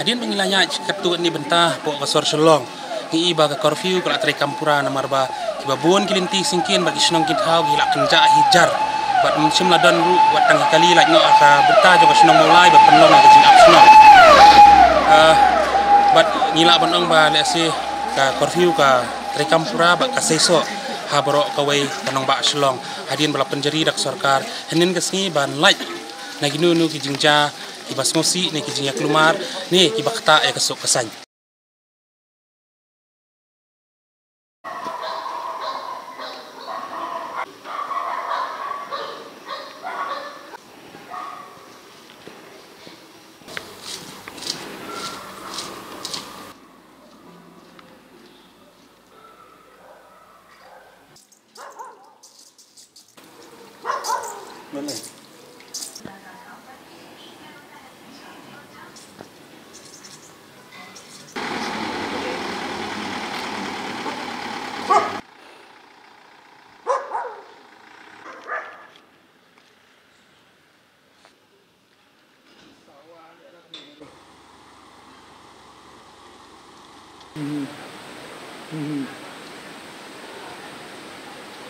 Hadin pengilanya ketu ni bentah pok kasor sholong. Ni iba ka curfew kala tre kampura na marba kiba buon kilinti singkin bagi senong kit hau gila kenja hijar. Bat musim ladon ru wat tang kali lak no aka bentah jo senong mulai ba penlong ka jing senong. Ah bat ngila banong ba le si ka curfew ka tre kampura ba ka seso habro kawai kanong ba shlong hadin bala penjeri dak sarkar henin kesni ban like naginu nu ki jingja ki basmosi ne ki jingya klumar ne ki bakta ya kesuk kesan Mm-hmm. Mm-hmm. mm-hmm.